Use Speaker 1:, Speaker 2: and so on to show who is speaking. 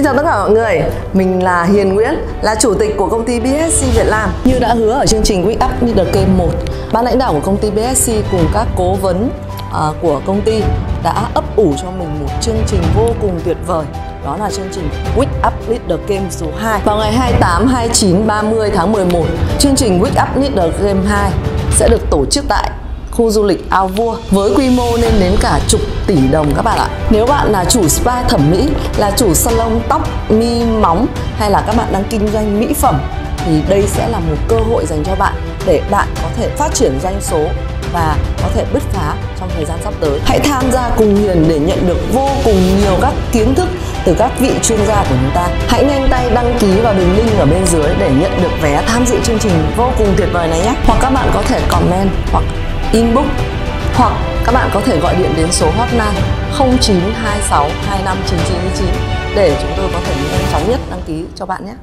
Speaker 1: Xin chào tất cả mọi người, mình là Hiền Nguyễn, là chủ tịch của công ty BSC Việt Nam. Như đã hứa ở chương trình Wake Up Leader Game 1, ban lãnh đạo của công ty BSC cùng các cố vấn uh, của công ty đã ấp ủ cho mình một chương trình vô cùng tuyệt vời. Đó là chương trình Wake Up Leader Game số 2 Vào ngày 28, 29, 30 tháng 11 Chương trình Wake Up Leader Game 2 sẽ được tổ chức tại khu du lịch Ao Vua với quy mô lên đến cả chục tỷ đồng các bạn ạ. Nếu bạn là chủ spa thẩm mỹ, là chủ salon tóc, mi móng hay là các bạn đang kinh doanh mỹ phẩm thì đây sẽ là một cơ hội dành cho bạn để bạn có thể phát triển doanh số và có thể bứt phá trong thời gian sắp tới. Hãy tham gia cùng Hiền để nhận được vô cùng nhiều các kiến thức từ các vị chuyên gia của chúng ta. Hãy nhanh tay đăng ký vào đường link ở bên dưới để nhận được vé tham dự chương trình vô cùng tuyệt vời này nhé. Hoặc các bạn có thể comment hoặc inbox, hoặc các bạn có thể gọi điện đến số hotline 0926 25 9999 để chúng tôi có thể nhanh chóng nhất đăng ký cho bạn nhé.